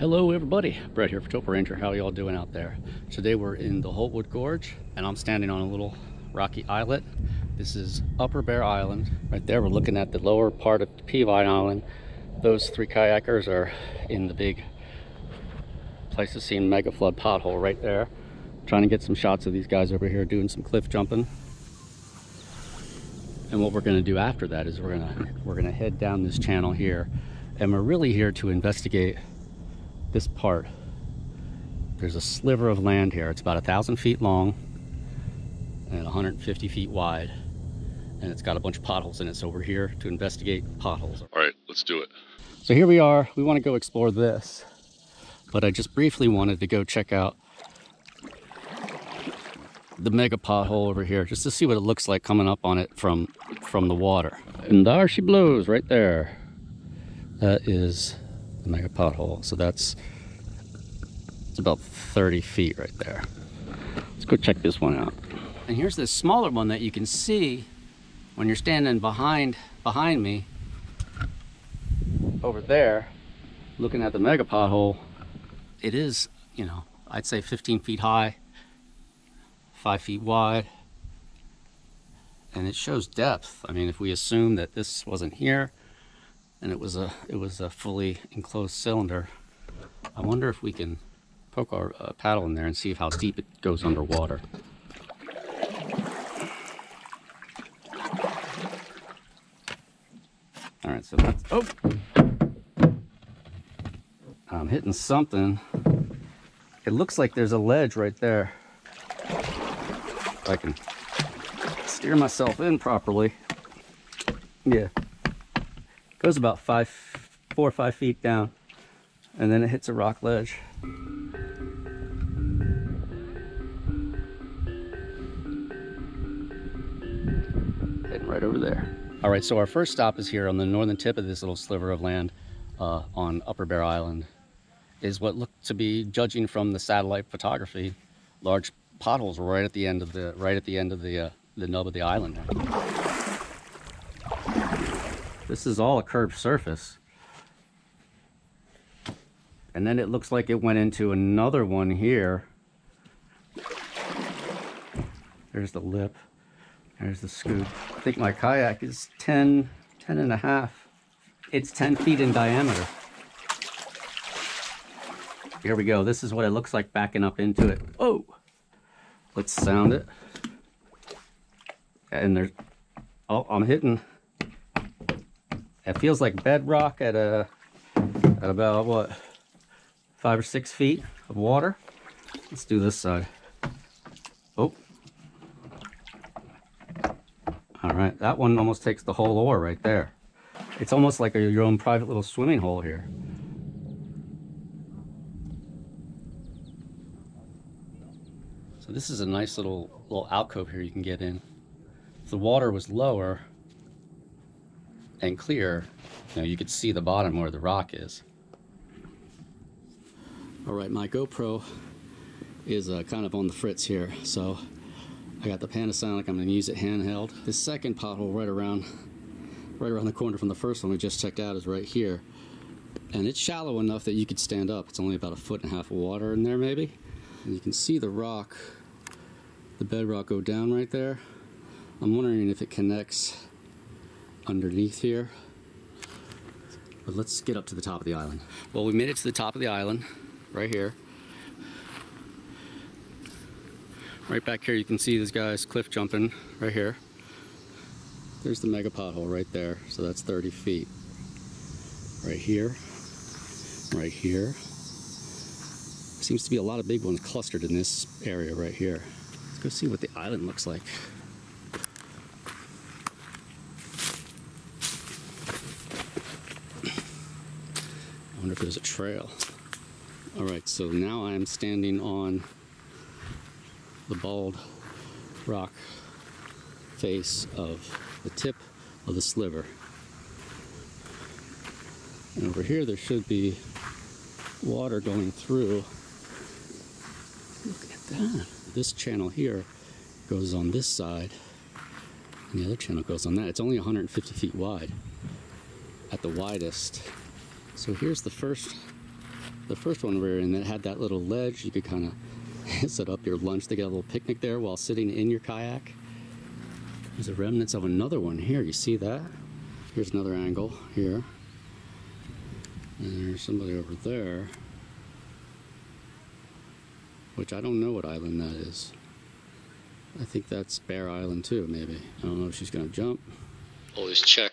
Hello everybody, Brett here for Topo Ranger. How y'all doing out there? Today we're in the Holtwood Gorge and I'm standing on a little rocky islet. This is Upper Bear Island. Right there we're looking at the lower part of Peavine Island. Those three kayakers are in the big Pleistocene mega flood pothole right there. Trying to get some shots of these guys over here doing some cliff jumping. And what we're gonna do after that is we're gonna we're gonna head down this channel here and we're really here to investigate this part. There's a sliver of land here. It's about a thousand feet long and 150 feet wide. And it's got a bunch of potholes in it. So we're here to investigate potholes. All right, let's do it. So here we are. We want to go explore this. But I just briefly wanted to go check out the mega pothole over here just to see what it looks like coming up on it from from the water. And there she blows right there. That is the mega pothole. So that's it's about 30 feet right there. Let's go check this one out. And here's this smaller one that you can see when you're standing behind behind me over there looking at the mega pothole. It is, you know, I'd say 15 feet high, five feet wide, and it shows depth. I mean, if we assume that this wasn't here, and it was a it was a fully enclosed cylinder. I wonder if we can poke our uh, paddle in there and see how deep it goes underwater. All right, so that's oh, I'm hitting something. It looks like there's a ledge right there. If I can steer myself in properly. Yeah goes about five, four or five feet down, and then it hits a rock ledge. Heading right over there. All right, so our first stop is here on the northern tip of this little sliver of land uh, on Upper Bear Island. Is what looked to be, judging from the satellite photography, large potholes right at the end of the right at the end of the uh, the nub of the island. This is all a curved surface. And then it looks like it went into another one here. There's the lip. There's the scoop. I think my kayak is 10, 10 and a half. It's 10 feet in diameter. Here we go. This is what it looks like backing up into it. Oh! Let's sound it. And there's, oh, I'm hitting it feels like bedrock at a at about what five or six feet of water. Let's do this side. Oh. All right, that one almost takes the whole oar right there. It's almost like a, your own private little swimming hole here. So this is a nice little little alcove here you can get in. If the water was lower, and clear, you know, you could see the bottom where the rock is. All right, my GoPro is uh, kind of on the fritz here, so I got the Panasonic. I'm to use it handheld. The second pothole right around, right around the corner from the first one we just checked out is right here, and it's shallow enough that you could stand up. It's only about a foot and a half of water in there, maybe. And you can see the rock, the bedrock go down right there. I'm wondering if it connects underneath here. But let's get up to the top of the island. Well, we made it to the top of the island, right here. Right back here, you can see these guys cliff jumping right here. There's the mega pothole right there, so that's 30 feet. Right here, right here. Seems to be a lot of big ones clustered in this area right here. Let's go see what the island looks like. Wonder if there's a trail. All right, so now I'm standing on the bald rock face of the tip of the sliver. And over here there should be water going through. Look at that. This channel here goes on this side and the other channel goes on that. It's only 150 feet wide at the widest so here's the first the first one we were in that had that little ledge. You could kind of set up your lunch to get a little picnic there while sitting in your kayak. There's the remnants of another one here. You see that? Here's another angle here. And there's somebody over there. Which I don't know what island that is. I think that's Bear Island too, maybe. I don't know if she's gonna jump. Always check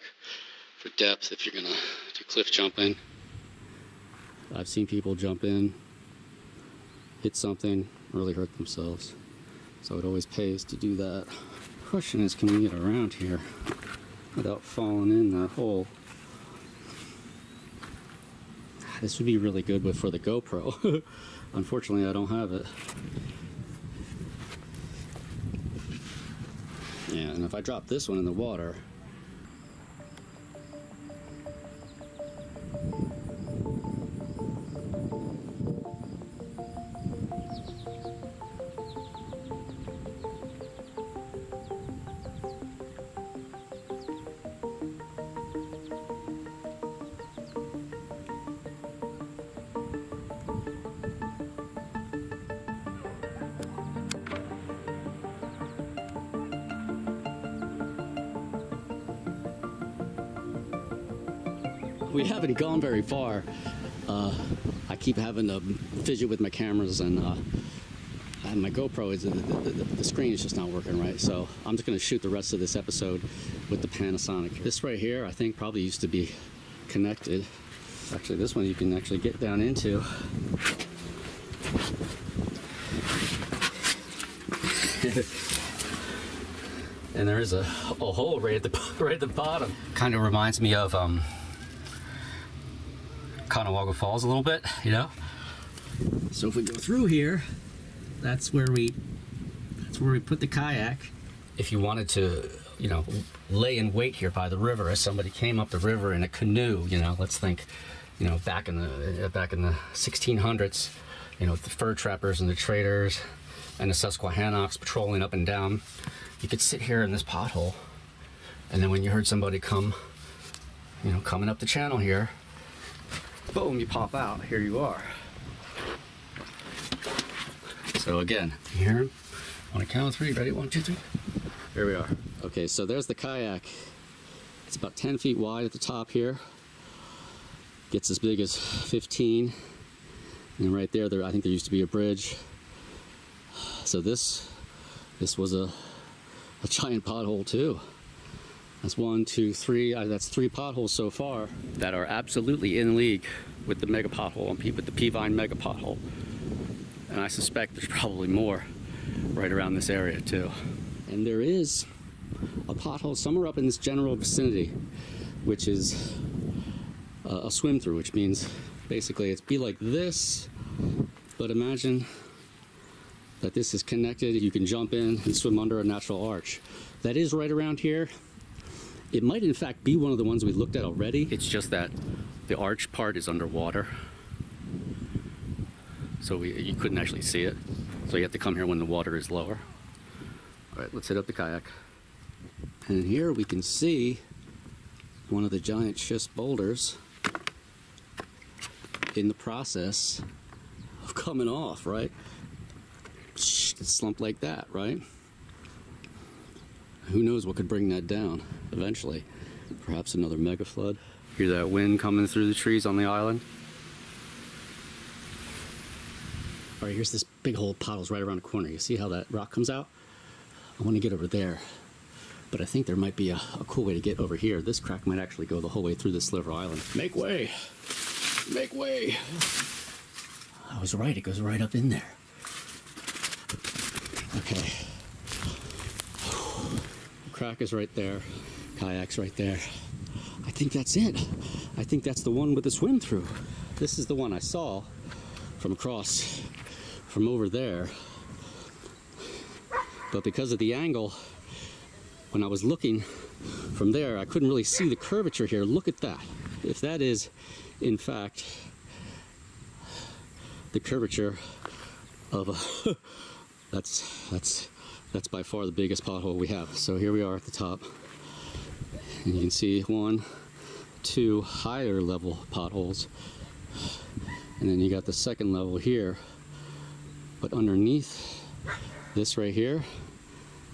for depth if you're gonna do cliff jumping. I've seen people jump in, hit something, really hurt themselves. So it always pays to do that. Question is, can we get around here without falling in that hole? This would be really good with for the GoPro. Unfortunately, I don't have it. Yeah, and if I drop this one in the water, we haven't gone very far. Uh, I keep having to fidget with my cameras and, uh, and my GoPro is the, the, the, the, screen is just not working right. So I'm just going to shoot the rest of this episode with the Panasonic. This right here, I think probably used to be connected. Actually, this one you can actually get down into. and there is a, a hole right at the right at the bottom. Kind of reminds me of um, Conewago Falls a little bit, you know? So if we go through here, that's where we that's where we put the kayak. If you wanted to, you know, lay in wait here by the river as somebody came up the river in a canoe, you know, let's think, you know, back in the uh, back in the 1600s, you know, the fur trappers and the traders and the Susquehannocks patrolling up and down. You could sit here in this pothole, and then when you heard somebody come, you know, coming up the channel here, boom, you pop out. Here you are. So again, you hear here, on a count of three, ready? One, two, three. Here we are. Okay, so there's the kayak. It's about 10 feet wide at the top here. Gets as big as 15. And right there, there I think there used to be a bridge. So this, this was a, a giant pothole too. That's one, two, three. Uh, that's three potholes so far that are absolutely in league with the mega pothole and with the Peavine mega pothole. And I suspect there's probably more right around this area too. And there is a pothole somewhere up in this general vicinity, which is a, a swim through, which means basically it's be like this, but imagine that this is connected. You can jump in and swim under a natural arch. That is right around here. It might in fact be one of the ones we looked at already. It's just that the arch part is underwater. So we, you couldn't actually see it. So you have to come here when the water is lower. All right, let's hit up the kayak. And here we can see one of the giant schist boulders in the process of coming off, right? It's slumped like that, right? Who knows what could bring that down eventually? Perhaps another mega flood. Hear that wind coming through the trees on the island? All right, here's this big hole of puddles right around the corner. You see how that rock comes out? I want to get over there, but I think there might be a, a cool way to get over here. This crack might actually go the whole way through the sliver island. Make way! Make way! I was right, it goes right up in there. Okay crack is right there. Kayak's right there. I think that's it. I think that's the one with the swim through. This is the one I saw from across, from over there. But because of the angle, when I was looking from there, I couldn't really see the curvature here. Look at that. If that is, in fact, the curvature of a, that's, that's, that's by far the biggest pothole we have. So here we are at the top. And you can see one, two higher level potholes. And then you got the second level here. But underneath this right here,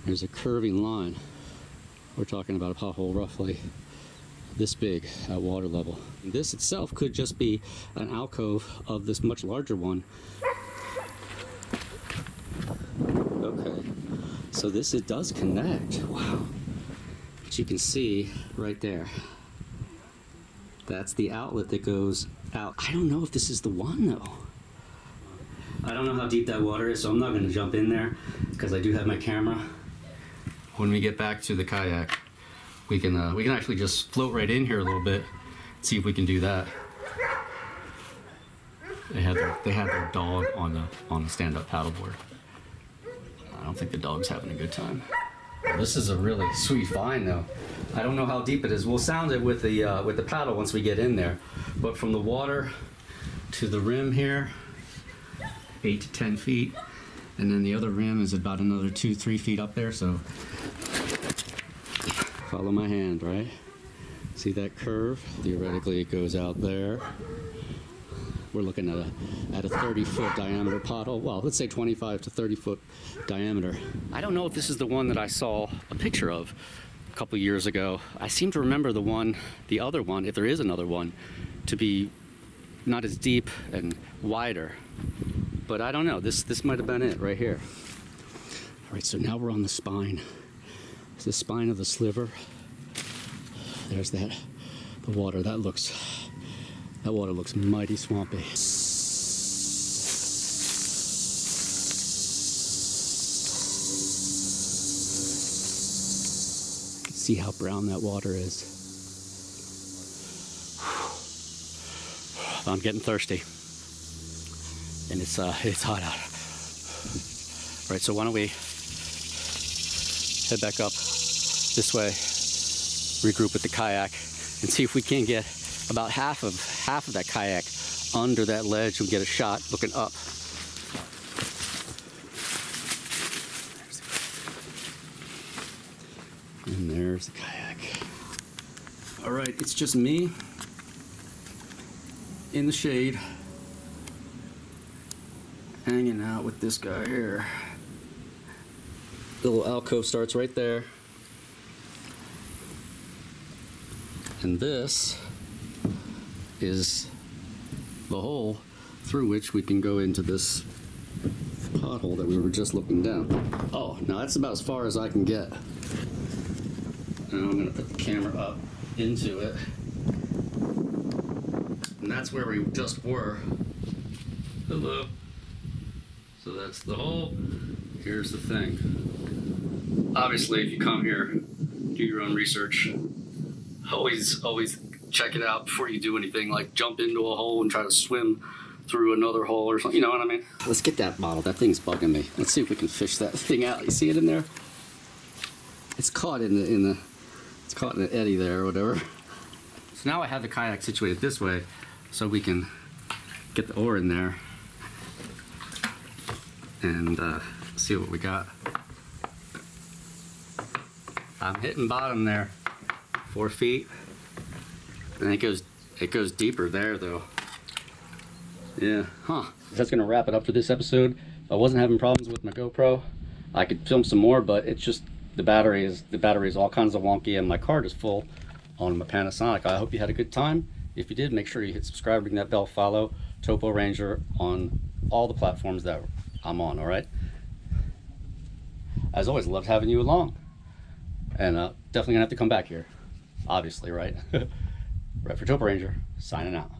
there's a curving line. We're talking about a pothole roughly this big at water level. This itself could just be an alcove of this much larger one. So this it does connect. Wow. But you can see right there. That's the outlet that goes out. I don't know if this is the one though. I don't know how deep that water is, so I'm not going to jump in there because I do have my camera. When we get back to the kayak, we can uh, we can actually just float right in here a little bit, see if we can do that. They have their, they have their dog on the on the stand-up paddleboard. I don't think the dog's having a good time. This is a really sweet find, though. I don't know how deep it is. We'll sound it with the uh, with the paddle once we get in there. But from the water to the rim here, eight to ten feet, and then the other rim is about another two, three feet up there. So follow my hand, right? See that curve? Theoretically, it goes out there. We're looking at a at a 30 foot diameter pothole. Well, let's say 25 to 30 foot diameter. I don't know if this is the one that I saw a picture of a couple years ago. I seem to remember the one, the other one, if there is another one, to be not as deep and wider. But I don't know. This this might have been it right here. All right, so now we're on the spine. It's the spine of the sliver. There's that the water. That looks that water looks mighty swampy. See how brown that water is. I'm getting thirsty. And it's uh, it's hot out. All right, so why don't we head back up this way, regroup with the kayak, and see if we can get about half of half of that kayak under that ledge and get a shot looking up. And there's the kayak. All right, it's just me in the shade, hanging out with this guy here. The little alcove starts right there. And this is the hole through which we can go into this pothole that we were just looking down. Oh, now that's about as far as I can get. Now I'm going to put the camera up into it. And that's where we just were. Hello. So that's the hole. Here's the thing. Obviously, if you come here, do your own research. Always, always check it out before you do anything, like jump into a hole and try to swim through another hole or something. You know what I mean? Let's get that bottle. That thing's bugging me. Let's see if we can fish that thing out. You see it in there? It's caught in the in the it's caught in the eddy there or whatever. So now I have the kayak situated this way, so we can get the oar in there and uh, see what we got. I'm hitting bottom there, four feet. And it goes it goes deeper there though. Yeah, huh. That's gonna wrap it up for this episode. I wasn't having problems with my GoPro, I could film some more, but it's just the battery is the battery is all kinds of wonky and my card is full on my Panasonic. I hope you had a good time. If you did, make sure you hit subscribe, ring that bell, follow Topo Ranger on all the platforms that I'm on, all right? As always, loved having you along. And uh, definitely gonna have to come back here, obviously, right? Right for Topo Ranger, signing out.